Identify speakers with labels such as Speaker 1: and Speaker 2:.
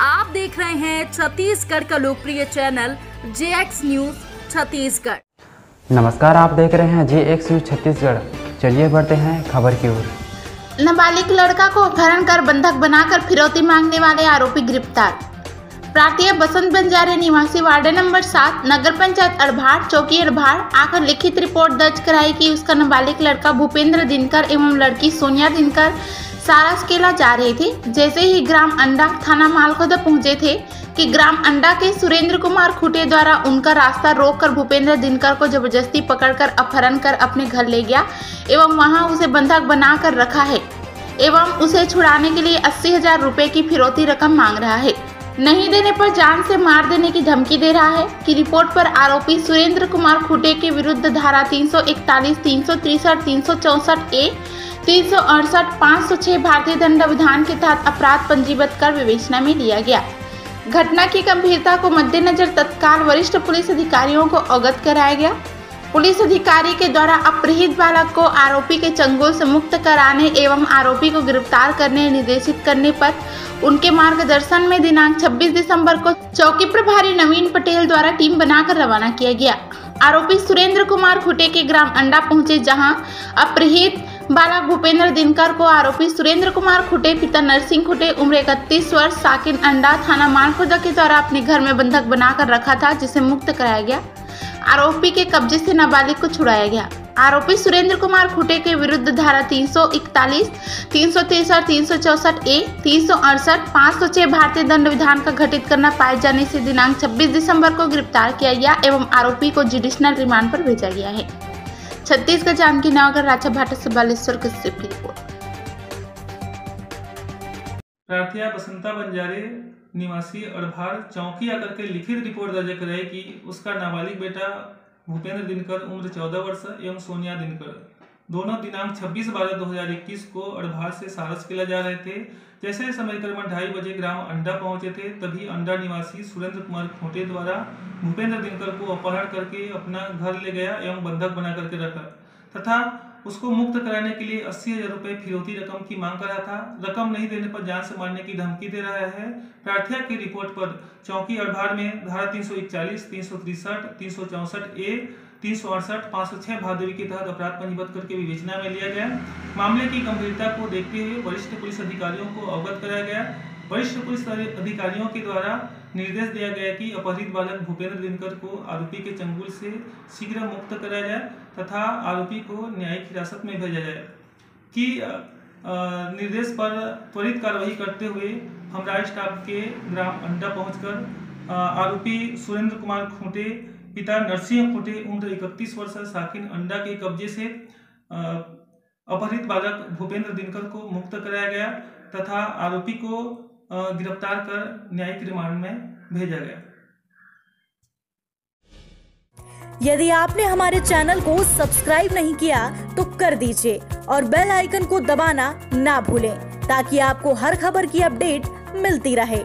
Speaker 1: आप देख रहे हैं छत्तीसगढ़ का लोकप्रिय channel J X news Chhattisgarh.
Speaker 2: नमस्कार आप देख रहे हैं जे एक्स न्यूज़ छत्तीसगढ़। चलिए बढ़ते हैं खबर की ओर।
Speaker 3: नाबालिग लड़का को अपहरण कर बंधक बनाकर फिरौती मांगने वाले आरोपी गिरफ़्तार। प्रांतीय बसंत बंजारे निवासी वार्ड नंबर सात नगर पंचायत अड़भाड़ चौकी अड़भाड़ आकर लिखित रिपोर्ट दर्ज कराई कि उसका नाबालिग लड़का भूपेंद्र दिनकर एवं लड़की सोनिया दिनकर सारसकेला जा रहे थे। जैसे ही ग्राम अंडा थाना मालखोदा पहुँचे थे कि ग्राम अंडा के सुरेंद्र कुमार खुटे द्वारा उनका रास्ता रोककर भूपेंद्र दिनकर को ज़बरदस्ती पकड़कर अपहरण कर अपने घर ले गया एवं वहाँ उसे बंधक बनाकर रखा है एवं उसे छुड़ाने के लिए अस्सी हज़ार रुपये की फिरौती रकम मांग रहा है। नहीं देने पर जान से मार देने की धमकी दे रहा है। कि रिपोर्ट पर आरोपी सुरेंद्र कुमार खुटे के विरुद्ध धारा 341, 363, 364 ए तीन सौ अड़सठ पाँच सौ छह भारतीय दंड विधान के तहत अपराध पंजीबद्ध कर विवेचना में लिया गया। घटना की गंभीरता को मद्देनजर तत्काल वरिष्ठ पुलिस अधिकारियों को अवगत कराया गया। पुलिस अधिकारी के द्वारा अपहृत बालक को आरोपी के चंगुल से मुक्त कराने एवं आरोपी को गिरफ़्तार करने निर्देशित करने पर उनके मार्गदर्शन में दिनांक 26 दिसंबर को चौकी प्रभारी नवीन पटेल द्वारा टीम बनाकर रवाना किया गया। आरोपी सुरेंद्र कुमार खुटे के ग्राम अंडा पहुँचे, जहाँ अपहृत बालक भूपेंद्र दिनकर को आरोपी सुरेंद्र कुमार खुटे, पिता नरसिंह खुटे, उम्र इकतीस वर्ष, साकिन अंडा थाना मानखुर्दा के द्वारा अपने घर में बंधक बनाकर रखा था, जिसे मुक्त कराया गया। आरोपी के कब्जे से नाबालिग को छुड़ाया गया। आरोपी सुरेंद्र कुमार खुटे के विरुद्ध धारा 341, 363, 364 ए तीन सौ अड़सठ पाँच सौ छह भारतीय दंड विधान का घटित करना पाए जाने से दिनांक 26 दिसंबर को गिरफ़्तार किया गया एवं आरोपी को जुडिशनल रिमांड पर भेजा गया है। छत्तीसगढ़ जानकी नगर राजा भाटा से बालेश्वर कश्यप की रिपोर्ट।
Speaker 4: प्रार्थिया बसंता बंजारे निवासी अड़भार चौकी आकर के लिखित रिपोर्ट दर्ज कराई कि उसका नाबालिग बेटा भूपेंद्र दिनकर, उम्र 14 वर्ष, एवं सोनिया दिनकर। दोनों दिनांक 26 बारह 2021 को अड़भार से सारस किला जा रहे थे। जैसे समय करीबन ढाई बजे ग्राम अंडा पहुँचे थे, तभी अंडा निवासी सुरेंद्र कुमार खोटे द्वारा भूपेंद्र दिनकर को अपहरण करके अपना घर ले गया एवं बंधक बना करके रखा। तथा उसको मुक्त कराने के लिए अस्सी हज़ार रुपए फिरौती रकम की मांग कर रहा था। रकम नहीं देने पर जान से मारने की धमकी दे रहा है। प्रार्थिया की रिपोर्ट पर चौकी अड़भार में धारा तीन सौ इकचालीस, तीन सौ तिरसठ, तीन सौ चौसठ ए, तीन सौ अड़सठ, पाँच सौ छह भादवी के तहत अपराध पंजीबद्ध करके विवेचना में लिया गया। मामले की गंभीरता को देखते हुए वरिष्ठ पुलिस अधिकारियों को अवगत कराया गया। वरिष्ठ पुलिस अधिकारियों के द्वारा निर्देश दिया गया कि अपहरित बालक भूपेंद्र दिनकर को आरोपी के चंगुल से शीघ्र मुक्त कराया जाए तथा आरोपी को न्यायिक हिरासत में भेजा जाए। कि निर्देश पर त्वरित कार्रवाई करते हुए हमरा स्टाफ के ग्राम अंडा पहुंचकर आरोपी सुरेंद्र कुमार खूंटे, पिता नरसिंह खूंटे, उम्र इकतीस वर्ष, साकिन अंडा के कब्जे से अपहरित बालक भूपेंद्र दिनकर को मुक्त कराया गया तथा आरोपी को गिरफ़्तार कर न्यायिक रिमांड में भेजा गया।
Speaker 1: यदि आपने हमारे चैनल को सब्सक्राइब नहीं किया तो कर दीजिए और बेल आइकन को दबाना ना भूलें, ताकि आपको हर खबर की अपडेट मिलती रहे।